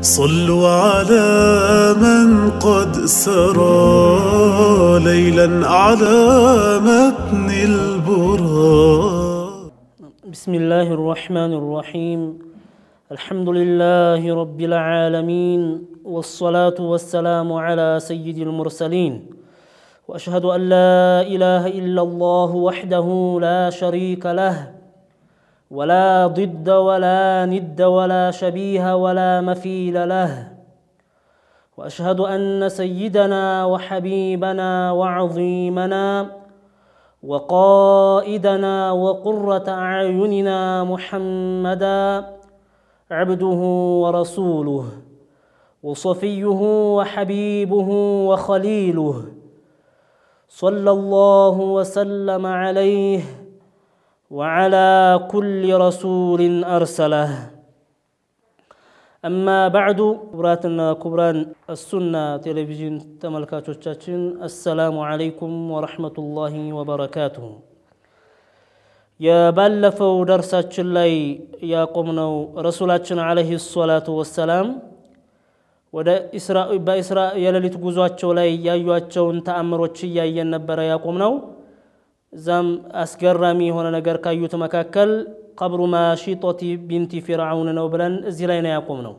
صلوا على من قد سرى ليلا على متن البرى بسم الله الرحمن الرحيم الحمد لله رب العالمين والصلاة والسلام على سيد المرسلين وأشهد أن لا إله إلا الله وحده لا شريك له ولا ضد ولا ند ولا شبيه ولا مثيل له واشهد ان سيدنا وحبيبنا وعظيمنا وقائدنا وقره اعيننا محمدا عبده ورسوله وصفيه وحبيبه وخليله صلى الله وسلم عليه وعلى كل رسول أرسله أما بعد كبراتنا كبران السنة تلفزيون تملكات الشاشين السلام عليكم ورحمة الله وبركاته يا بلفو درسات اللي يا قمنا رسولاتنا عليه الصلاة والسلام ወደ በእስራኤል የሌሊት ጉዟቸው ላይ ያዩቸውን ተአምሮች يا ينبر يا ነው زم أسكرامي هنا نجر كيوت مكاكل قبر ما شيطتي بنت فرعون نوبلا زلينا يقومنا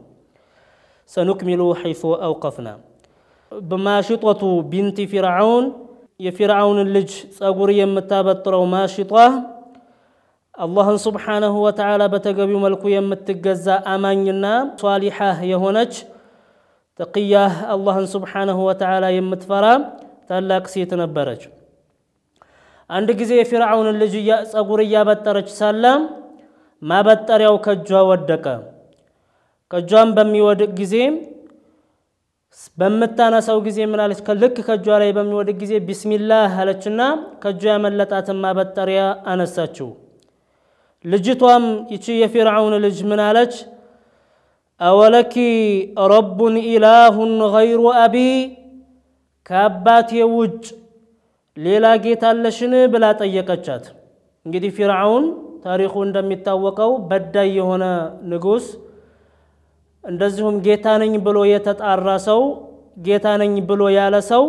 سنكمل حيث أوقفنا بما شطة بنت فرعون يا فرعون اللج ساقوريا متابت ترو ما شطه الله سبحانه وتعالى بتقبي ملكو يمت تقزا أمانينا صالحة يهونج تقيه الله سبحانه وتعالى يمت فرام تلاك سيتنبرج تنبرج አንድ ጊዜ የፊርዓውን ልጅ ጸጉር እያበጠረች ሳለ ማበጠሪያው ከእጇ ወደቀ። ከእጇም በሚወድቅ ጊዜ በምታነሳው ጊዜ ምናለች? ልክ ከእጇ ላይ በሚወድቅ ጊዜ ቢስሚላህ አለችና ከእጇ ያመለጣትን ማበጠሪያ አነሳችው። ልጅቷም ይቺ የፊርዓውን ልጅ ምናለች አወለኪ ረቡን ኢላሁን ገይሩ አቢ ከአባቴ ውጭ ሌላ ጌታ አለሽን ብላ ጠየቀቻት። እንግዲህ ፊርዓውን ታሪኩ እንደሚታወቀው በዳይ የሆነ ንጉስ እንደዚሁም ጌታ ነኝ ብሎ የተጣራ ሰው፣ ጌታ ነኝ ብሎ ያለ ሰው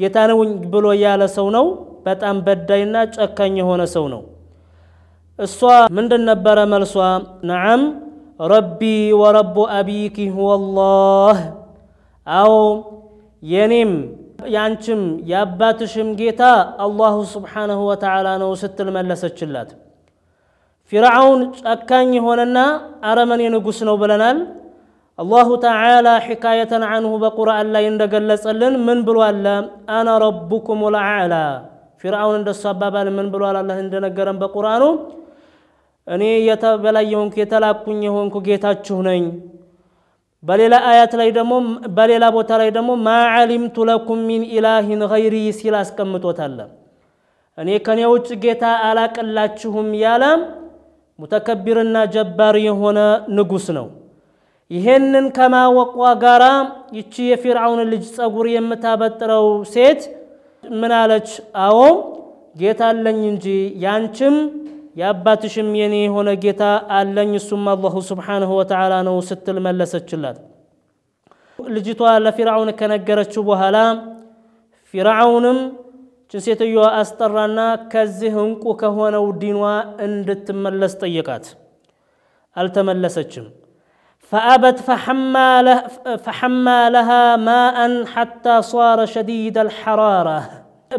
ጌታ ነኝ ብሎ ያለ ሰው ነው። በጣም በዳይና ጨካኝ የሆነ ሰው ነው። እሷ ምንድን ነበረ መልሷ? ነዓም ረቢ ወረቡ አቢኪ ሁወላህ፣ አዎ የኔም ያንችም የአባትሽም ጌታ አላሁ ስብሓንሁ ወተዓላ ነው ስትል መለሰችላት ፊርዓውን ጨካኝ የሆነና አረመኔ ንጉሥ ነው ብለናል አላሁ ተዓላ ሒካየተን አንሁ በቁርአን ላይ እንደገለጸልን ምን ብሏል አነ ረቡኩም ልአዕላ ፊርዓውን እንደሱ አባባል ምን ብሏል አላህ እንደነገረን በቁርአኑ እኔ የተበላይ የሆንኩ የተላኩኝ የሆንኩ ጌታችሁ ነኝ በሌላ አያት ላይ ደግሞ በሌላ ቦታ ላይ ደግሞ ማዓሊምቱ ለኩም ሚን ኢላሂን ገይሪ ሲል አስቀምጦታል። እኔ ከኔ ውጭ ጌታ አላቅላችሁም ያለ ሙተከቢርና ጀባር የሆነ ንጉስ ነው። ይሄንን ከማወቋ ጋራ ይቺ የፊርዓውን ልጅ ጸጉር የምታበጥረው ሴት ምን አለች? አዎ ጌታ አለኝ እንጂ ያንችም يا باتشم يني هنا جيتا ألن يسمى الله سبحانه وتعالى نو ست الملسة جلات لجيتوا على فرعون كان قرش بهلا فرعون جنسيت يو أسترنا كزهم وكهونا ودينوا اندت ملس طيقات التملستشم فأبت فحمى لها ماء حتى صار شديد الحرارة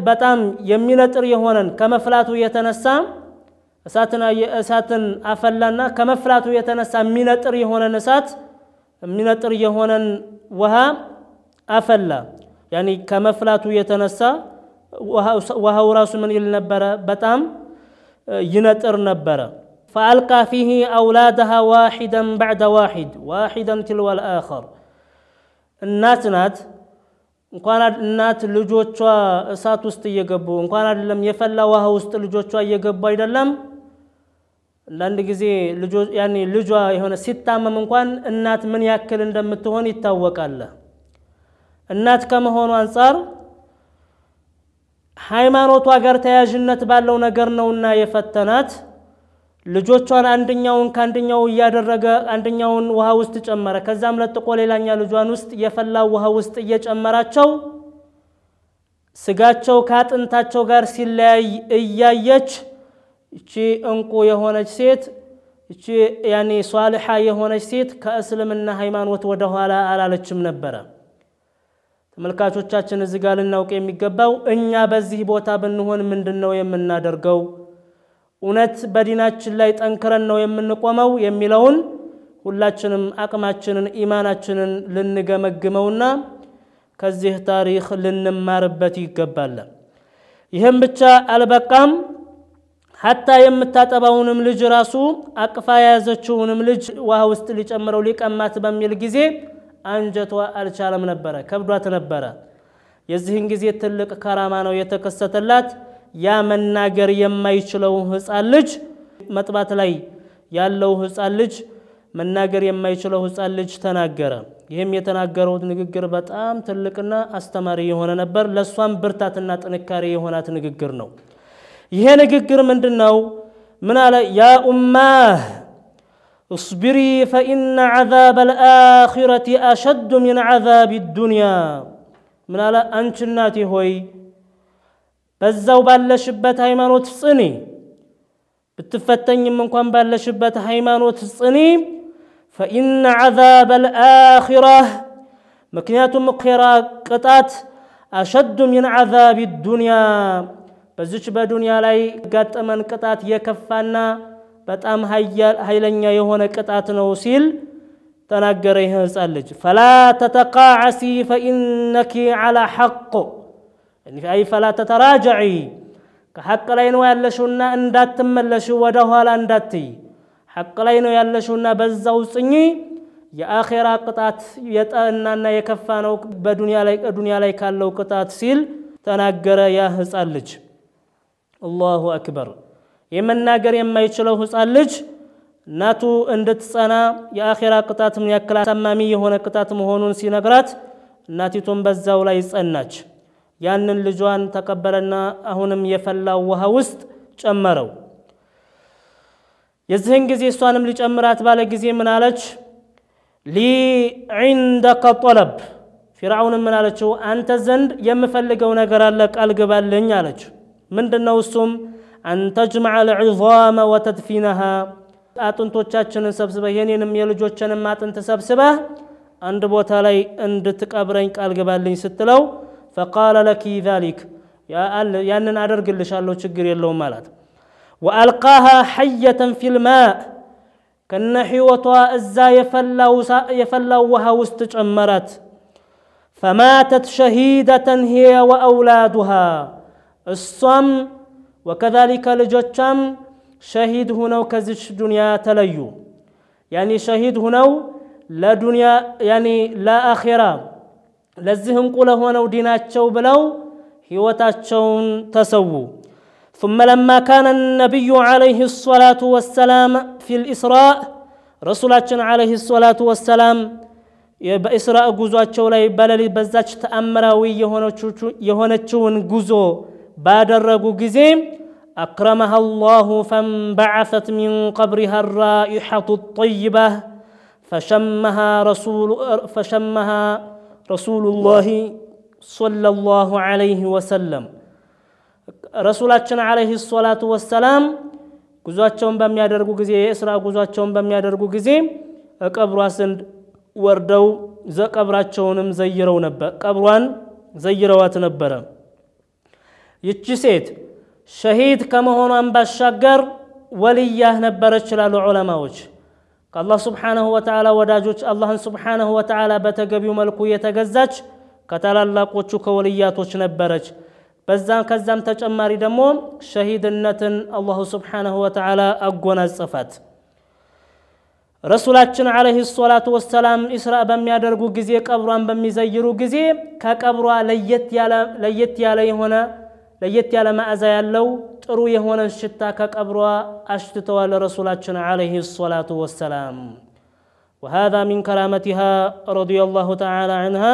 بتام يمينة ريهونا كما فلاتو يتنسام እሳትን እሳትን አፈላና ከመፍላቱ የተነሳ የሚነጥር የሆነን እሳት የሚነጥር የሆነን ውሃ አፈላ ያኒ ከመፍላቱ የተነሳ ውሃው ራሱ ምን ይል ነበረ? በጣም ይነጥር ነበረ። ፈአልቃ ፊህ አውላደሃ ዋሂደን ባዕደ ዋሂድ ዋሂደን ትልወ ልአኸር እናት ናት እንኳን እናት ልጆቿ እሳት ውስጥ እየገቡ እንኳን አይደለም የፈላ ውሃ ውስጥ ልጆቿ እየገቡ አይደለም አንዳንድ ጊዜ ልጇ የሆነ ሲታመም እንኳን እናት ምን ያክል እንደምትሆን ይታወቃል። እናት ከመሆኑ አንጻር ሃይማኖቷ ጋር ተያዥነት ባለው ነገር ነውና የፈተናት ልጆቿን አንደኛውን ከአንደኛው እያደረገ አንደኛውን ውሃ ውስጥ ጨመረ። ከዛም ለጥቆ ሌላኛ ልጇን ውስጥ የፈላ ውሃ ውስጥ እየጨመራቸው ስጋቸው ከአጥንታቸው ጋር ሲለያይ እያየች ይቺ እንቁ የሆነች ሴት እቺ ያኒ ሷልሓ የሆነች ሴት ከእስልምና ሃይማኖት ወደ ኋላ አላለችም ነበረ። ተመልካቾቻችን እዚህ ጋር ልናውቅ የሚገባው እኛ በዚህ ቦታ ብንሆን ምንድን ነው የምናደርገው? እውነት በዲናችን ላይ ጠንክረን ነው የምንቆመው የሚለውን ሁላችንም አቅማችንን ኢማናችንን ልንገመግመውና ከዚህ ታሪክ ልንማርበት ይገባል። ይህም ብቻ አልበቃም። ሀታ የምታጠባውንም ልጅ ራሱ አቅፋ የያዘችውንም ልጅ ውሃ ውስጥ ሊጨምረው ሊቀማት በሚል ጊዜ አንጀቷ አልቻለም ነበረ፣ ከብዷት ነበረ። የዚህን ጊዜ ትልቅ ከራማ ነው የተከሰተላት። ያ መናገር የማይችለው ህፃን ልጅ መጥባት ላይ ያለው ህፃን ልጅ መናገር የማይችለው ህፃን ልጅ ተናገረ። ይህም የተናገረው ንግግር በጣም ትልቅና አስተማሪ የሆነ ነበር። ለእሷም ብርታትና ጥንካሬ የሆናት ንግግር ነው። يهنا ججر من دناو من على يا أمه اصبري فإن عذاب الآخرة أشد من عذاب الدنيا من على أنت الناتي هوي بزو بلش بيت هيمان وتصني بتفتني من قام بلش بيت هيمان وتصني فإن عذاب الآخرة مكنيات مقيرة قطات أشد من عذاب الدنيا በዚች በዱንያ ላይ ጋጠመን ቅጣት የከፋና በጣም ኃይለኛ የሆነ ቅጣት ነው ሲል ተናገረ። ይህ ህፃን ልጅ ፈላ ተተቃዓሲ ፈኢነኪ ዓላ ሐቅ አይ ፈላ ተተራጃዒ ከሐቅ ላይ ነው ያለሽውና እንዳትመለሽ ወደ ኋላ እንዳትይ ሐቅ ላይ ነው ያለሽውና በዛው ጽኚ። የአኼራ ቅጣት የጠናና የከፋ ነው በዱንያ ላይ ካለው ቅጣት ሲል ተናገረ ያ ህፃን ልጅ። አላሁ አክበር የመናገር የማይችለው ህፃን ልጅ እናቱ እንድትጸና የአኼራ ቅጣት ምን ያክል አሳማሚ የሆነ ቅጣት መሆኑን ሲነግራት እናቲቱም በዛው ላይ ጸናች። ያንን ልጇን ተቀበለና አሁንም የፈላው ውሃ ውስጥ ጨመረው። የዚህን ጊዜ እሷንም ሊጨምራት ባለ ጊዜ ምን አለች? ሊ ዒንደከ ጦለብ ፊርዓውንም ምን አለችው? አንተ ዘንድ የምፈልገው ነገር አለ፣ ቃል ግባልኝ አለችው። من دنوسم أن تجمع العظام وتدفينها أتون توتشاتشن سبسبة ينين ميلو جوتشن ماتن تسبسبة أن ربوت علي أن رتك أبرينك الجبال لين ستلو فقال لك ذلك يا أل يا أن أرجع لش الله شجري الله مالت وألقاها حية في الماء كان حيوتها أزا يفلا وها وستج أمرت فماتت شهيدة هي وأولادها الصم وكذلك شهيد እሷም ወከዛሊከ ልጆቿም ሸሂድ ሁነው ከዚች ዱንያ ተለዩ ያኒ ሸሂድ ሁነው ለዱንያ ያኒ ለአኼራ ለዚህ እንቁ ለሆነው ዲናቸው ብለው ህይወታቸውን تسو ثم لما كان النبي عليه الصلاة والسلام في الإسراء رسول عليه الصلاة والسلام يبقى بإسراء جزء أشولا يبلل بزج تأمره ويهونا يهونا تشون جزء ባደረጉ ጊዜም أكرمها الله فانبعثت من قبرها الرائحة الطيبة فشمها رسول فشمها رسول الله صلى الله عليه وسلم ረሱላችን አለይሂ ሰላቱ ወሰላም ጉዟቸውን በሚያደርጉ ጊዜ የእስራ ጉዟቸውን በሚያደርጉ ጊዜ ቀብሯ ዘንድ ወርደው ቀብራቸውንም ዘይረው ነበር ቀብሯን ዘይረዋት ነበረ ይቺ ሴት ሸሂድ ከመሆኗን ባሻገር ወልያህ ነበረች ይላሉ ዑለማዎች ከአላህ ስብሓነሁ ወተዓላ ወዳጆች አላህን ስብሓነሁ ወተዓላ በተገቢው መልኩ የተገዛች ከታላላቆቹ ከወልያቶች ነበረች በዛም ከዛም ተጨማሪ ደግሞ ሸሂድነትን አላሁ ስብሓነሁ ወተዓላ አጎናጸፋት ረሱላችን አለህ ሰላቱ ወሰላም ኢስራ በሚያደርጉ ጊዜ ቀብሯን በሚዘይሩ ጊዜ ከቀብሯ ለየት ያለ የሆነ ليت يا لما أزاي اللو تروي هون الشتا كقبرة أشتتوا لرسولاتنا عليه الصلاة والسلام وهذا من كرامتها رضي الله تعالى عنها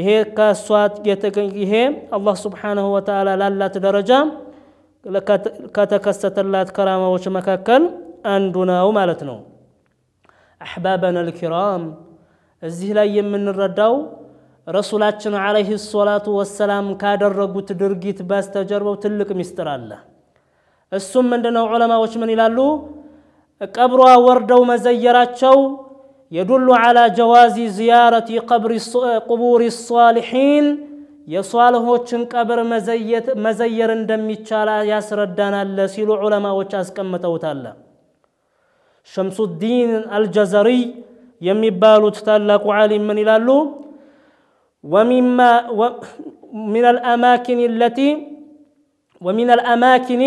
يه كسوات يتك الله سبحانه وتعالى لا درجة لكت كتكست اللات كرامة وش مككل أندنا ومالتنا أحبابنا الكرام الزهلا من الرداو ረሱላችን ዓለይሂ ሰላቱ ወሰላም ካደረጉት ድርጊት በስተጀርባው ትልቅ ሚስጥር አለ። እሱም ምንድነው? ዑለማዎች ምን ይላሉ? ቀብሯ ወርደው መዘየራቸው የዱሉ ዓላ ጀዋዚ ዝያረቲ ቁቡሪ ሷሊሒን የሷልሆችን ቀብር መዘየር እንደሚቻል ያስረዳናል ሲሉ ዑለማዎች አስቀምጠውታል። ሸምሱዲን አልጀዘሪ የሚባሉት ታላቁ ዓሊም ምን ይላሉ? ومما ومن الأماكن التي ومن الأماكن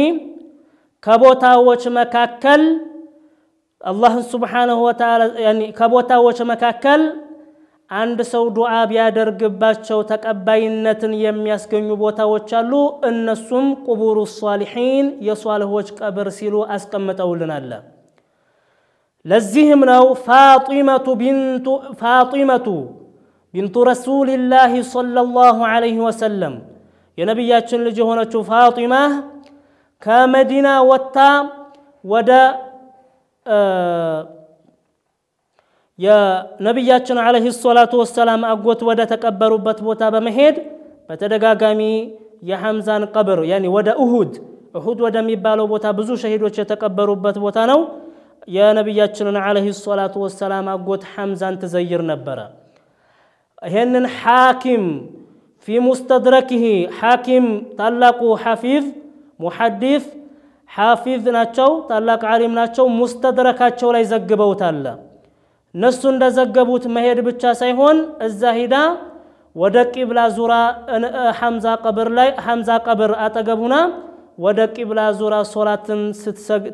كبوتا وش مكاكل الله سبحانه وتعالى يعني كبوتا وش مكاكل عند سو دعاء بيادر قباتشو تكبين يم يسكن يبوتا وشالو إن السم قبور الصالحين يصاله وش كبر سيلو أسكم تولنا الله لزهمنا فاطمة بنت فاطمة بنت رسول الله صلى الله عليه وسلم يا نبي يا فاطمة كمدينة وتا ودا آه، يا نبي يا عليه الصلاة والسلام أقوت ودا تكبر بتبوتا بمهد بتدقى قامي يا حمزة قبر يعني ودا أهود أهود ودا ميبالو بوتا بزو شهيد وش تكبر يا نبي يا عليه الصلاة والسلام أقوت حمزة تزير نبره ይህንን ሐኪም ፊ ሙስተድረኪህ ሐኪም ታላቁ ሐፊዝ ሙሐዲስ ሐፊዝ ናቸው፣ ታላቅ ዓሊም ናቸው። ሙስተድረካቸው ላይ ዘግበውታል። እነሱ እንደዘገቡት መሄድ ብቻ ሳይሆን እዛ ሂዳ ወደ ቂብላ ዙራ ሐምዛ ቀብር ላይ ሐምዛ ቀብር አጠገቡና ወደ ቂብላ ዙራ ሶላትን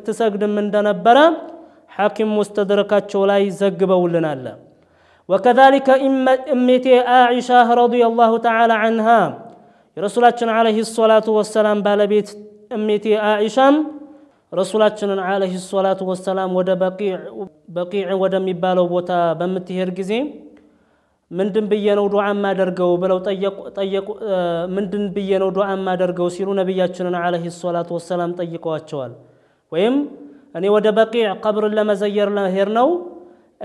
ትሰግድም እንደነበረ ሐኪም ሙስተድረካቸው ላይ ዘግበውልናል። وكذلك امتي عائشه رضي الله تعالى عنها رسولاتنا عليه الصلاه والسلام بالبيت امتي عائشه رسولاتنا عليه الصلاه والسلام ود بقيع بقيع ودم يبالو بوتا بمتهر غزي من دم بيانو دعاء ما درجو بلو طيق طيق من دم بيانو دعاء ما درجو سيرو نبياتنا عليه الصلاة والسلام طيقوا أشوال ويم أني ود بقيع قبر لما زير له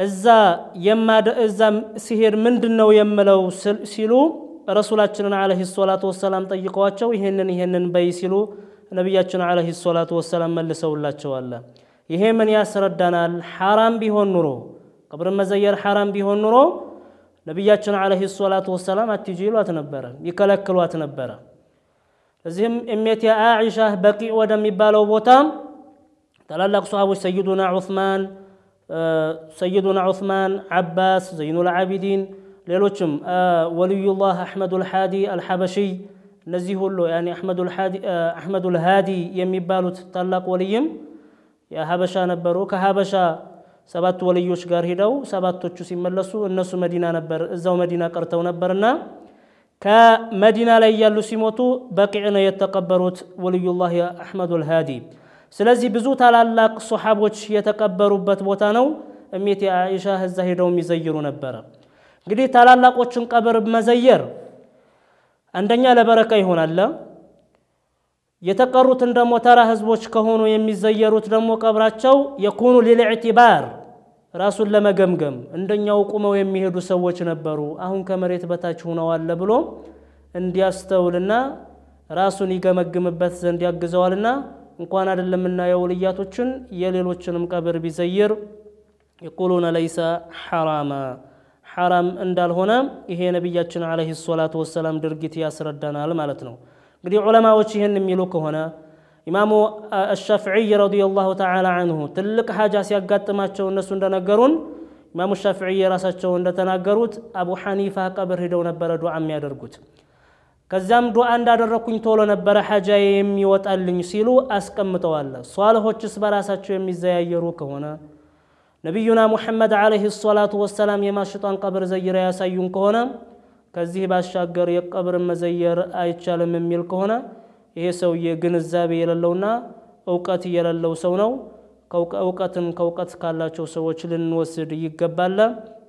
እዛ የማደ እዛ ሲሄድ ምንድን ነው የምለው ሲሉ ረሱላችንን አለህ ሰላቱ ወሰላም ጠይቀዋቸው ይሄንን ይሄንን በይ ሲሉ ነቢያችን አለህ ሰላቱ ወሰላም መልሰውላቸዋለ። ይሄ ምን ያስረዳናል? ሓራም ቢሆን ኑሮ ቀብርን መዘየር ሓራም ቢሆን ኑሮ ነቢያችን አለህ ሰላቱ ወሰላም አትጂ ይሏት ነበረ፣ ይከለክሏት ነበረ። እዚህም እሜት የአዒሻ በቂ ወደሚባለው ቦታ ታላላቅ ሰሃቦች ሰይዱና ዑስማን ሰይዱና ዑስማን ዓባስ ዘይኑል ዓቢዲን ሌሎችም ወልዩላህ አሕመዱል ሓዲ አልሓበሺይ እነዚህ ሁሉ አሕመዱል ሃዲ የሚባሉት ታላቅ ወልይም የሀበሻ ነበሩ ከሀበሻ ሰባቱ ወልዮች ጋር ሂደው ሰባቶቹ ሲመለሱ እነሱ መዲና ነበር እዛው መዲና ቀርተው ነበርና ከመዲና ላይ እያሉ ሲሞቱ በቂዕ ነው የተቀበሩት ወልዩላህ አሕመዱል ሃዲ ስለዚህ ብዙ ታላላቅ ሶሓቦች የተቀበሩበት ቦታ ነው። እሜቴ አኢሻ እዛ ሄደው የሚዘይሩ ነበረ። እንግዲህ ታላላቆችን ቀብር መዘየር አንደኛ ለበረካ ይሆናል። የተቀሩትን ደግሞ ተራ ህዝቦች ከሆኑ የሚዘየሩት ደግሞ ቀብራቸው የኩኑ ሊልዕቲባር ራሱን ለመገምገም እንደኛው ቁመው የሚሄዱ ሰዎች ነበሩ፣ አሁን ከመሬት በታች ሁነዋል ብሎ እንዲያስተውልና ራሱን ይገመግምበት ዘንድ ያግዘዋልና እንኳን አደለምና የውልያቶችን የሌሎችንም ቀብር ቢዘይር የቁሉነ ለይሰ ሐራማ ሐራም እንዳልሆነ ይሄ ነቢያችን ዓለይሂ ሰላቱ ወሰላም ድርጊት ያስረዳናል ማለት ነው። እንግዲህ ዑለማዎች ይህን የሚሉ ከሆነ ኢማሙ አሻፍዕይ ረዲየላሁ ተዓላ አንሁ ትልቅ ሀጃ ሲያጋጥማቸው እነሱ እንደነገሩን ኢማሙ ሻፍዕይ የራሳቸው እንደተናገሩት አቡ ሐኒፋ ቀብር ሂደው ነበረ ዱዓ የሚያደርጉት ከዚያም ዱዓ እንዳደረግኩኝ ቶሎ ነበረ ሐጃ የሚወጣልኝ ሲሉ አስቀምጠዋል። ሷልሆችስ በራሳቸው የሚዘያየሩ ከሆነ ነቢዩና ሙሐመድ ዓለይሂ ሰላቱ ወሰላም የማሽጧን ቀብር ዘይረ ያሳዩን ከሆነ ከዚህ ባሻገር የቀብር መዘየር አይቻልም የሚል ከሆነ ይሄ ሰውዬ ግንዛቤ የሌለውና እውቀት የሌለው ሰው ነው። እውቀትን ከእውቀት ካላቸው ሰዎች ልንወስድ ይገባል።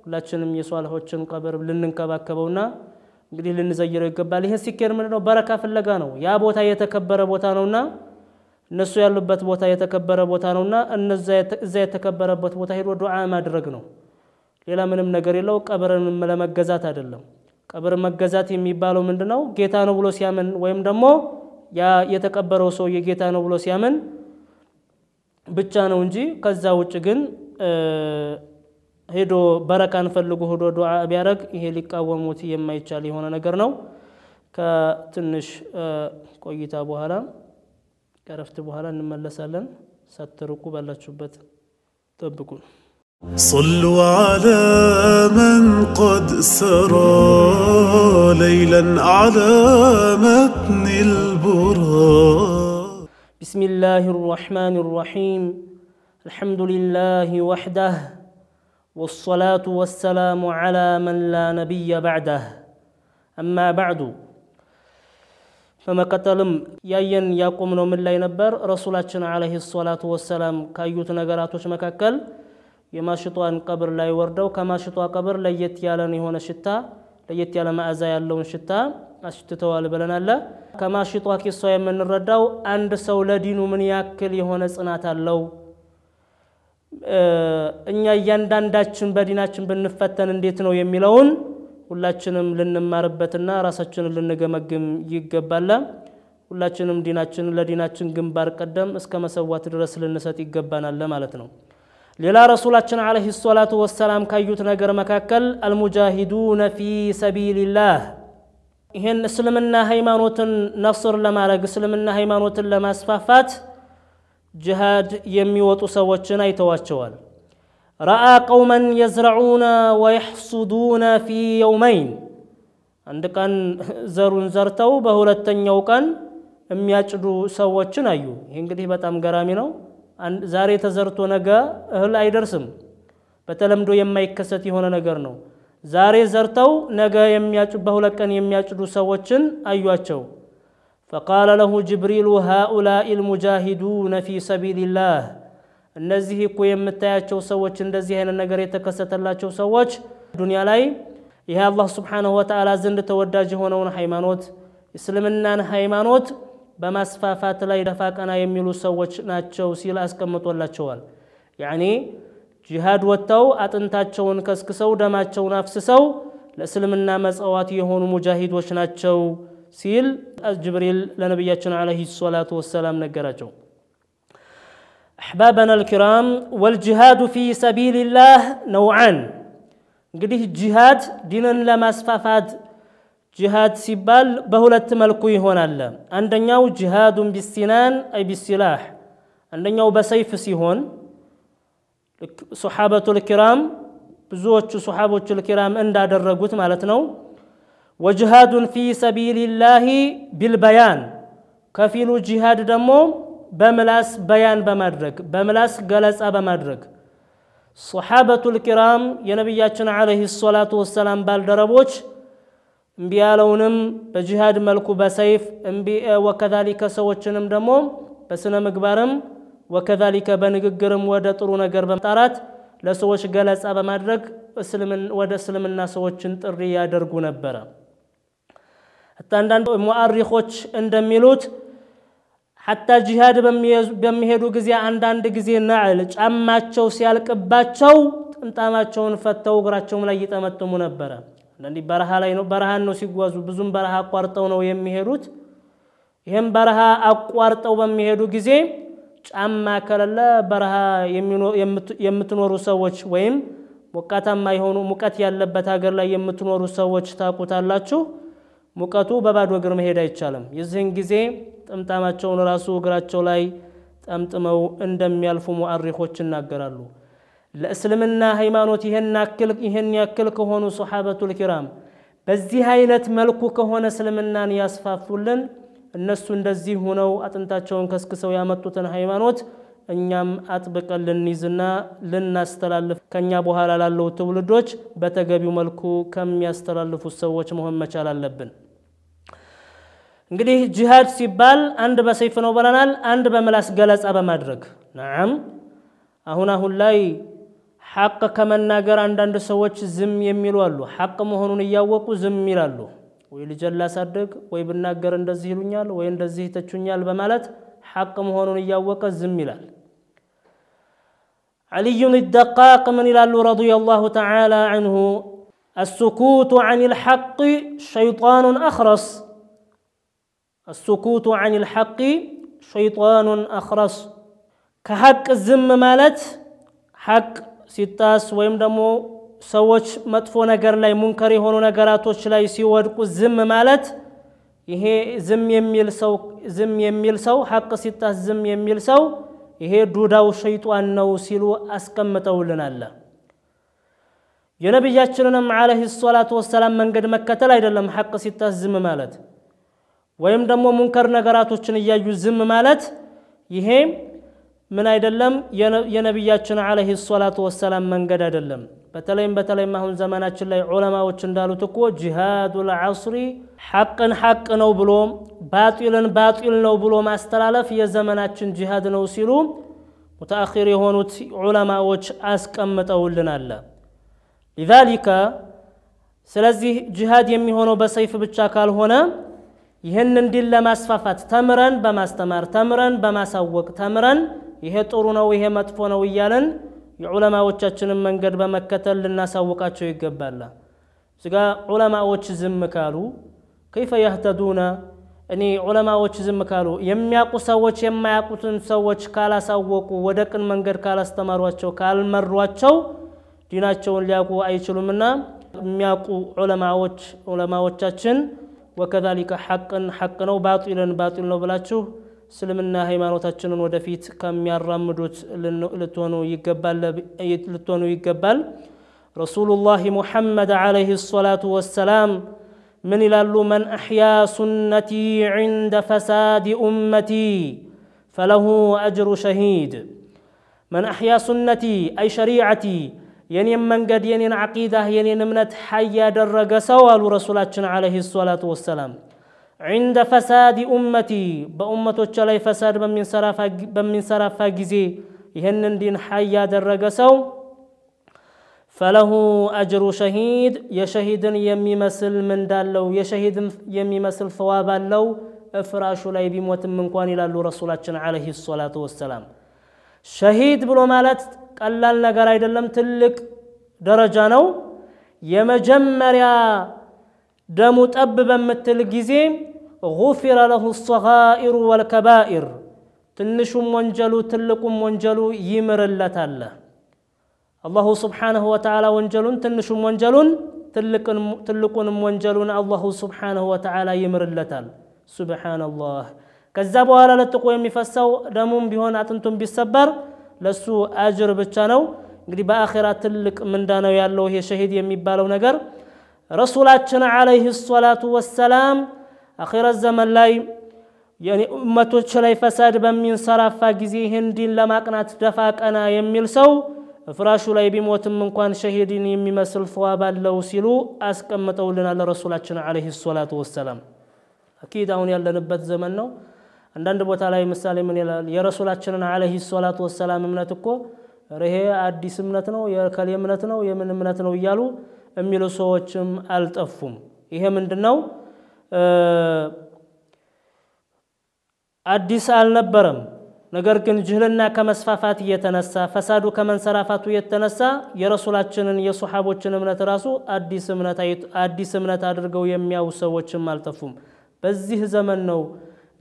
ሁላችንም የሷልሆችን ቀብር ልንንከባከበውና እንግዲህ ልንዘይረው ይገባል። ይሄ ሲኬር ምንድን ነው? በረካ ፍለጋ ነው። ያ ቦታ የተከበረ ቦታ ነውና እነሱ ያሉበት ቦታ የተከበረ ቦታ ነውና እዛ የተከበረበት ቦታ ሄዶ ዱዓ ማድረግ ነው። ሌላ ምንም ነገር የለው። ቀብርን ለመገዛት አይደለም። ቀብር መገዛት የሚባለው ምንድነው ጌታ ነው ብሎ ሲያምን ወይም ደግሞ ያ የተቀበረው ሰው የጌታ ነው ብሎ ሲያምን ብቻ ነው እንጂ ከዛ ውጭ ግን ሄዶ በረካን ፈልጎ ሄዶ ዱዓ ቢያደረግ ይሄ ሊቃወሙት የማይቻል የሆነ ነገር ነው ከትንሽ ቆይታ በኋላ ከረፍት በኋላ እንመለሳለን ሳትርቁ ባላችሁበት ጠብቁን صلوا على من قد سرى ليلا على متن البرى بسم الله الرحمن الرحيم الحمد لله وحده والصلاة والسلام على من لا نبي بعده أما بعد فما قتلم يين يقوم من لا ينبر رسولاتنا عليه الصلاة والسلام كايوت نقرات وش مكاكل يما شطوان قبر لا يوردو كما شطوان قبر لا يتيالني هنا شتا لا يتيال ما أزايا اللون شتا أشتت توالي بلنا الله كما شطوان كي صويا من الردو أند سولدين من يأكل هنا صناتا اللون እኛ እያንዳንዳችን በዲናችን ብንፈተን እንዴት ነው የሚለውን ሁላችንም ልንማርበትና ራሳችንን ልንገመግም ይገባል። ሁላችንም ዲናችን ለዲናችን ግንባር ቀደም እስከ መሰዋት ድረስ ልንሰጥ ይገባናል ማለት ነው። ሌላ ረሱላችን ዓለይሂ ሰላቱ ወሰላም ካዩት ነገር መካከል አልሙጃሂዱነ ፊ ሰቢልላህ ይህን እስልምና ሃይማኖትን ነስር ለማድረግ እስልምና ሃይማኖትን ለማስፋፋት ጅሃድ የሚወጡ ሰዎችን አይተዋቸዋል። ረአ ቀውመን የዝረዑነ ወየሕሱዱነ ፊ የውመይን አንድ ቀን ዘሩን ዘርተው በሁለተኛው ቀን የሚያጭዱ ሰዎችን አዩ። ይህ እንግዲህ በጣም ገራሚ ነው። ዛሬ ተዘርቶ ነገ እህል አይደርስም። በተለምዶ የማይከሰት የሆነ ነገር ነው። ዛሬ ዘርተው ነገ በሁለት ቀን የሚያጭዱ ሰዎችን አዩቸው። ፈቃለ ለሁ ጅብሪሉ ሃኡላኢ ልሙጃሂዱነ ፊ ሰቢልላህ እነዚህ እኮ የምታያቸው ሰዎች እንደዚህ አይነት ነገር የተከሰተላቸው ሰዎች ዱንያ ላይ ይህ አላህ ስብሓንሁ ወተዓላ ዘንድ ተወዳጅ የሆነውን ሃይማኖት እስልምናን ሃይማኖት በማስፋፋት ላይ ደፋቀና የሚሉ ሰዎች ናቸው ሲል አስቀምጦላቸዋል። ያኒ ጂሃድ ወጥተው አጥንታቸውን ከስክሰው ደማቸውን አፍስሰው ለእስልምና መጽዋት የሆኑ ሙጃሂዶች ናቸው። سيل جبريل لنبي لنبياتنا عليه الصلاة والسلام نقرأتو أحبابنا الكرام والجهاد في سبيل الله نوعا قديه الجهاد دينا لما سفافات جهاد سبال بهلا تملكوي هنا عندنا جهاد بالسنان أي بالسلاح عندنا بسيف سيهون صحابة الكرام بزوج صحابة الكرام عند درجوت مالتنا وجهاد في سبيل الله بالبيان كفيل جهاد دمو بملاس بيان بمدرك بملاس غلس بمدرك صحابة الكرام يا نبي عليه الصلاة والسلام بالدربوج بيالونم بجهاد ملك بسيف وكذلك سوچنم دمو بسنا مقبارم وكذلك بنجرم ودا طرونا قرب مطارات لسوش غلس بمدرك اسلم ودا اسلم الناس وچن تريا درقونا برام አንዳንድ ሙአሪኾች እንደሚሉት ሐታ ጂሃድ በሚሄዱ ጊዜ አንዳንድ ጊዜ ነዕል ጫማቸው ሲያልቅባቸው ጥምጣማቸውን ፈተው እግራቸውም ላይ እየጠመጥሙ ነበረ። አንዳንዴ በረሃ ላይ ነው በረሃን ነው ሲጓዙ ብዙም በረሃ አቋርጠው ነው የሚሄዱት። ይህም በረሃ አቋርጠው በሚሄዱ ጊዜ ጫማ ከሌለ በረሃ የምትኖሩ ሰዎች ወይም ሞቃታማ የሆኑ ሙቀት ያለበት ሀገር ላይ የምትኖሩ ሰዎች ታውቁታላችሁ። ሙቀቱ በባዶ እግር መሄድ አይቻልም። የዚህን ጊዜ ጥምጣማቸውን ራሱ እግራቸው ላይ ጠምጥመው እንደሚያልፉ ሙአሪኾች ይናገራሉ። ለእስልምና ሃይማኖት ይህን ያክል ከሆኑ ሶሓበቱል ኪራም በዚህ አይነት መልኩ ከሆነ እስልምናን ያስፋፉልን። እነሱ እንደዚህ ሆነው አጥንታቸውን ከስክሰው ያመጡትን ሃይማኖት እኛም አጥብቀን ልንይዝና ልናስተላልፍ ከእኛ በኋላ ላለው ትውልዶች በተገቢው መልኩ ከሚያስተላልፉት ሰዎች መሆን መቻል አለብን። انقدي جهاد سبال عند بسيف نوبلانال عند بملاس جلس أبا مدرك نعم هنا هلا حق كمان ناجر عند عند سويتش زم يميلوالو حق مهونون يوقو زم ميلالو ويلي جلس أدرك ويبن ناجر عند زهرونيال وين زه تشونيال بمالت حق مهونون يوقو زم ميلال علي الدقاق من الله رضي الله تعالى عنه السكوت عن الحق شيطان أخرس السكوت عن الحق شيطان አክረስ ከሀቅ ዝም ማለት ሀቅ ሲጣስ ወይም ደግሞ ሰዎች መጥፎ ነገር ላይ ሙንከር የሆኑ ነገራቶች ላይ ሲወድቁ ዝም ማለት ይሄ ዝም የሚል ሰው ዝም የሚል ሰው ሀቅ ሲጣስ ዝም የሚል ሰው ይሄ ዱዳው ሸይጧን ነው ሲሉ አስቀምጠውልናል። የነቢያችንንም አለህ ሰላቱ ወሰላም መንገድ መከተል አይደለም ሀቅ ሲጣስ ዝም ማለት ويم دمو منكر نغراتو چن ايا يزم مالت يهيم من ايد اللم ينبياتنا عليه الصلاة والسلام من قد ايد اللم بتلين بتلين ما هون زمانات چن لأي علماء وچن دالو تقوى جهاد العصري حقا حقا نو بلوم باطلا باطلا نو في زمانات چن جهاد نو متأخر يهونو علماء وچ اسك امت اولنا اللم لذلك سلازي جهاد يمي هونو بسيف بچاكال هونو ይህን እንዲን ለማስፋፋት ተምረን በማስተማር ተምረን በማሳወቅ ተምረን ይሄ ጥሩ ነው ይሄ መጥፎ ነው እያለን የዑለማዎቻችንን መንገድ በመከተል ልናሳውቃቸው ይገባል ስጋ ዑለማዎች ዝም ካሉ ከይፈ ያህተዱና እኔ ዑለማዎች ዝም ካሉ የሚያውቁ ሰዎች የማያውቁትን ሰዎች ካላሳወቁ ወደ ቅን መንገድ ካላስተማሯቸው ካልመሯቸው ዲናቸውን ሊያውቁ አይችሉምና የሚያውቁ ዑለማዎች ዑለማዎቻችን وكذلك حقا حقا ወከዛሊከ ሐቅን ሐቅ ነው ባጢልን ባጢል ودفيت كم እስልምና ሃይማኖታችንን لتونو يقبل لتونو يقبل رسول الله محمد عليه الصلاة والسلام من لالو من أحيا سنتي عند فساد أمتي فله أجر شهيد من أحيا سنتي أي شريعتي የኔን መንገድ የኔን አቂዳህ የኔን እምነት ሐይ ያደረገ ሰው አሉ ረሱላችን ዓለይሂ ሰላቱ ወሰላም عند فساد أمتي بأمتك ላይ فساد በሚንሰራፋ ጊዜ ይህንን ዲን ሐይ ያደረገ ሰው فله أجر شهيد يشهد يميمسل من دالو يشهد يميمسل ثواب الله افراش ላይ ቢሞትም እንኳን ይላሉ ረሱላችን ዓለይሂ ሰላቱ ወሰላም ሸሂድ ብሎ ማለት ቀላል ነገር አይደለም ትልቅ ደረጃ ነው የመጀመሪያ ደሙ ጠብ በምትል ጊዜ غفر له الصغائر والكبائر ትንሹም ወንጀሉ ትልቁም ወንጀሉ ይምርለታል አላሁ ስብሓንሁ ወተዓላ ወንጀሉን ትንሹም ወንጀሉን ትልቁንም ወንጀሉን አላሁ ስብሓንሁ ወተዓላ ይምርለታል ሱብሓንላህ ከዛ በኋላ ለጥቆ የሚፈሰው ደሙም ቢሆን አጥንቱም ቢሰበር ለሱ አጅር ብቻ ነው እንግዲህ በአኼራ ትልቅ ምንዳ ነው ያለው ይሄ ሸሂድ የሚባለው ነገር ረሱላችን አለይህ ሰላቱ ወሰላም አኼራ ዘመን ላይ እመቶች ላይ ፈሳድ በሚንሰራፋ ጊዜ ይህን ዲን ለማቅናት ደፋ ቀና የሚል ሰው ፍራሹ ላይ ቢሞትም እንኳን ሸሂድን የሚመስል ሰዋብ አለው ሲሉ አስቀምጠውልናል ረሱላችን አለይህ ሰላቱ ወሰላም አኪድ አሁን ያለንበት ዘመን ነው አንዳንድ ቦታ ላይ ምሳሌ ምን ይላል? የረሱላችንን አለይሂ ሰላቱ ወሰላም እምነት እኮ ይሄ አዲስ እምነት ነው፣ የከሌ እምነት ነው፣ የምን እምነት ነው እያሉ የሚሉ ሰዎችም አልጠፉም። ይሄ ምንድን ነው? አዲስ አልነበረም። ነገር ግን ጅህልና ከመስፋፋት እየተነሳ ፈሳዱ ከመንሰራፋቱ የተነሳ የረሱላችንን የሶሓቦችን እምነት ራሱ አዲስ እምነት አድርገው የሚያዩ ሰዎችም አልጠፉም። በዚህ ዘመን ነው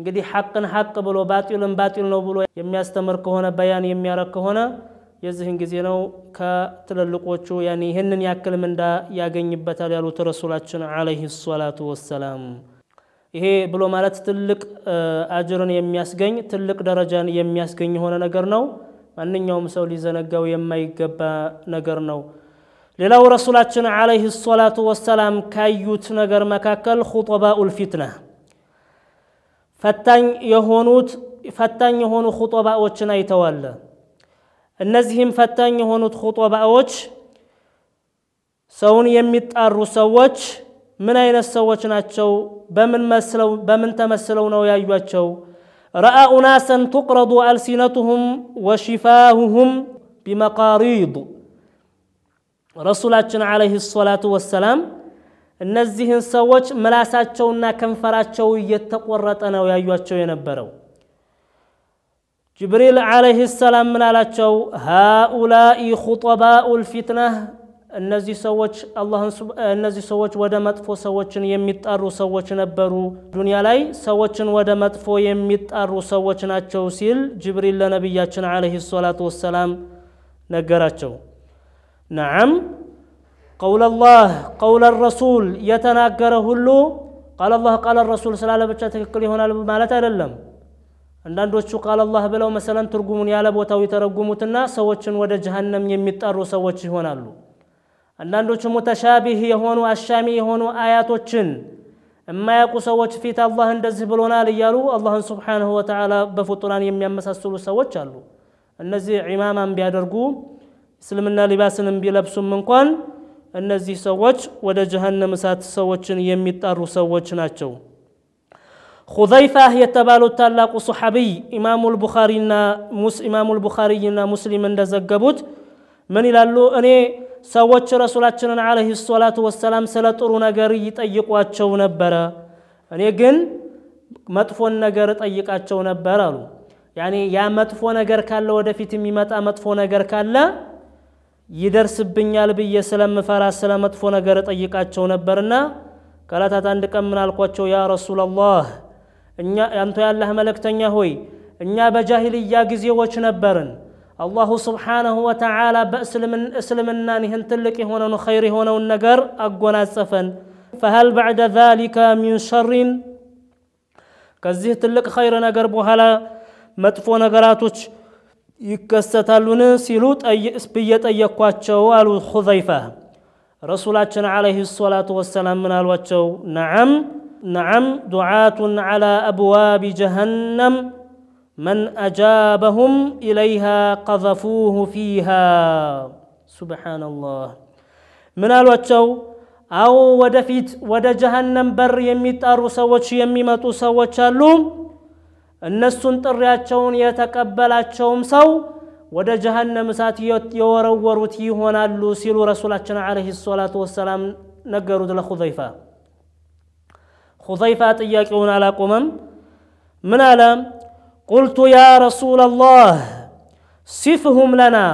እንግዲህ ሐቅን ሐቅ ብሎ ባጢልን ባጢል ነው ብሎ የሚያስተምር ከሆነ በያን የሚያረግ ከሆነ የዚህን ጊዜ ነው ከትልልቆቹ ያኔ ይህንን ያክል ምንዳ ያገኝበታል ያሉት ረሱላችን ዓለይሂ ሰላቱ ወሰላም። ይሄ ብሎ ማለት ትልቅ አጅርን የሚያስገኝ ትልቅ ደረጃን የሚያስገኝ የሆነ ነገር ነው። ማንኛውም ሰው ሊዘነጋው የማይገባ ነገር ነው። ሌላው ረሱላችን ዓለይሂ ሰላቱ ወሰላም ካዩት ነገር መካከል ኹጦባኡል ፊትና فتن يهونوت فتن يهونو خطبة أوتش نيتولى النزهم فتن يهونوت خطبة أوتش سون يميت أرسوتش من أين السوتش ناتشو بمن مسلو بمن تمسلو نويا يواتشو رأى أناسا تقرض ألسنتهم وشفاههم بمقاريض رسولاتنا عليه الصلاة والسلام እነዚህን ሰዎች ምላሳቸውና ከንፈራቸው እየተቆረጠ ነው ያዩቸው የነበረው። ጅብሪል ዓለይህ ሰላም ምን አላቸው? ሃኡላኢ ኹጠባኡ ልፊትናህ እነዚህ ሰዎች እነዚህ ሰዎች ወደ መጥፎ ሰዎችን የሚጠሩ ሰዎች ነበሩ። ዱንያ ላይ ሰዎችን ወደ መጥፎ የሚጠሩ ሰዎች ናቸው ሲል ጅብሪል ለነቢያችን ዓለይህ ሰላቱ ወሰላም ነገራቸው። ነዓም قول الله قول الرسول يتناكر هلو قال الله قال الرسول سلا لبچا تككل هنا مالت አይደለም አንዳንዶቹ ቃል አላህ ብለው መሰለን ትርጉሙን ያለ ቦታው የተረጉሙትና ሰዎችን ወደ ጀሃነም የሚጠሩ ሰዎች ይሆናሉ አንዳንዶቹ ሙተሻቢህ የሆኑ አሻሚ የሆኑ አያቶችን የማያውቁ ሰዎች ፊት አላህ እንደዚህ ብሎናል እያሉ አላህን ስብሓንሁ ወተዓላ በፍጡራን የሚያመሳስሉ ሰዎች አሉ እነዚህ ዒማማን ቢያደርጉ እስልምና ሊባስንም ቢለብሱም እንኳን እነዚህ ሰዎች ወደ ጀሀነም እሳት ሰዎችን የሚጣሩ ሰዎች ናቸው። ሁዘይፋህ የተባሉት ታላቁ ሱሐቢይ ኢማሙል ቡኻሪና ሙስሊም እንደዘገቡት ምን ይላሉ? እኔ ሰዎች ረሱላችንን ዓለይሂ ሰላቱ ወሰላም ስለ ጥሩ ነገር ይጠይቋቸው ነበረ፣ እኔ ግን መጥፎን ነገር እጠይቃቸው ነበር አሉ። ያኔ ያ መጥፎ ነገር ካለ ወደፊት የሚመጣ መጥፎ ነገር ካለ يدرس بنيال بي سلام فرا سلامت فونا غرط ايقا اچونا برنا قالتا تاندك امنا القوة يا رسول الله انيا انتو يا الله ملك تنيا هوي انيا بجاهل يا قزي وچنا برن الله سبحانه وتعالى بأسلمنا بأسلم نهن تلك هنا نخير هنا ونقر أقونا سفن فهل بعد ذلك من شر كزيه تلك خير نقر بوهلا مدفو نقراتوش يكستالون سيلوت أي إسبيت أي رسول الله صلى الله عليه وسلم من الواتشو نعم نعم دعاة على أبواب جهنم من أجابهم إليها قذفوه فيها سبحان الله من الواتشو أو ودفيت ود جهنم بر يميت أرو سواتش يميمات سواتش اللوم النسون ترياتشون يتقبل اتشوم سو ودى جهنم ساتيوت يورو وروتي هنا لوسيل رسولاتشن عليه الصلاة والسلام نقرد لخضيفة خضيفة اياكيون على قمم من ألم قلت يا رسول الله صفهم لنا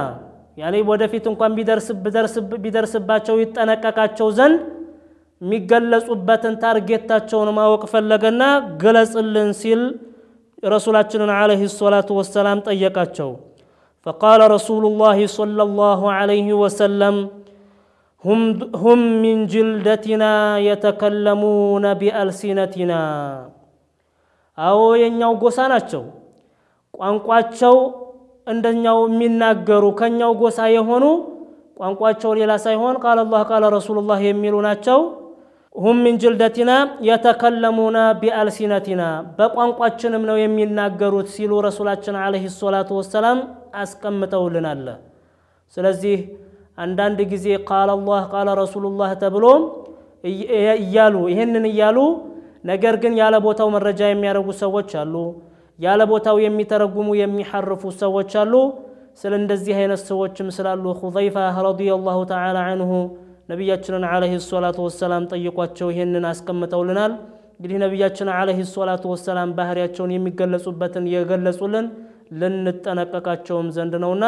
يعني ودفيتن قام بدرس بدرس بدرس باتشو أنا كاتشو زن ميقلس أبتن تارجيتا تشون ما وقف اللقنا قلس اللنسيل ረሱላችንን አለይሂ ሰላቱ ወሰላም ጠየቃቸው። ፈቃለ ረሱሉላህ ሰለላሁ አለይሂ ወሰለም ሁም ሚን ጅልደቲና የተከለሙነ ቢአልሲነቲና አዎ የኛው ጎሳ ናቸው ቋንቋቸው እንደኛው የሚናገሩ ከኛው ጎሳ የሆኑ ቋንቋቸው ሌላ ሳይሆን ቃለ አላህ ቃለ ረሱሉላህ የሚሉ ናቸው ሁም ሚን ጅልደቲና የተከለሙና ቢአልሲነቲና በቋንቋችንም ነው የሚናገሩት ሲሉ ረሱላችን ዓለይሂ ሰላቱ ወሰላም አስቀምጠውልናል። ስለዚህ አንዳንድ ጊዜ ቃለ አላህ ቃለ ረሱሉላህ ተብሎ እያሉ ይህንን እያሉ ነገር ግን ያለ ቦታው መረጃ የሚያደርጉ ሰዎች አሉ። ያለ ቦታው የሚተረጉሙ የሚሐርፉ ሰዎች አሉ። ስለ እንደዚህ አይነት ሰዎችም ስላሉ ሁዘይፋ ረዲየላሁ ተዓላ አንሁ ነቢያችንን አለህ ሰላቱ ወሰላም ጠይቋቸው ይህንን አስቀምጠውልናል። እንግዲህ ነቢያችን አለህ ሰላቱ ወሰላም ባህሪያቸውን የሚገለጹበትን የገለጹልን ልንጠነቀቃቸውም ዘንድ ነውና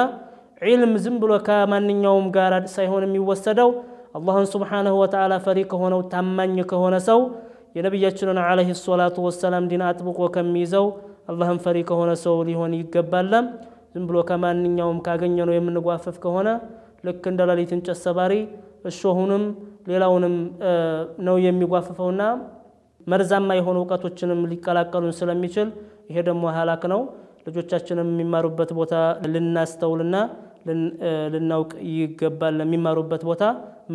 ዒልም ዝም ብሎ ከማንኛውም ጋር ሳይሆን የሚወሰደው አላህን ስብሓነሁ ወተዓላ ፈሪ ከሆነው ታማኝ ከሆነ ሰው የነቢያችንን አለህ ሰላቱ ወሰላም ዲን አጥብቆ ከሚይዘው አላህን ፈሪ ከሆነ ሰው ሊሆን ይገባለም። ዝም ብሎ ከማንኛውም ካገኘነው የምንጓፈፍ ከሆነ ልክ እንደ ሌሊት እንጨት ሰባሪ እሾሁንም ሌላውንም ነው የሚጓፍፈውና መርዛማ የሆኑ እውቀቶችንም ሊቀላቀሉን ስለሚችል ይሄ ደግሞ ሀላክ ነው። ልጆቻችንም የሚማሩበት ቦታ ልናስተውልና ልናውቅ ይገባል። ለሚማሩበት ቦታ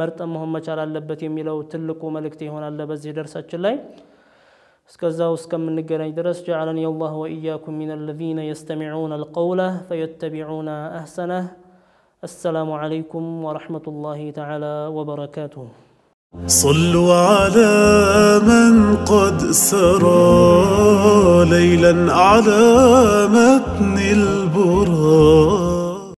መርጠን መሆን መቻል አለበት የሚለው ትልቁ መልእክት ይሆናል በዚህ ደርሳችን ላይ። እስከዛው እስከምንገናኝ ድረስ ጀዓለኒ አላህ ወኢያኩም ሚን አለዚነ የስተሚዑነ አልቀውለ ፈየተቢዑነ አህሰነህ السلام عليكم ورحمة الله تعالى وبركاته صلوا على من قد سرى ليلا على متن البراق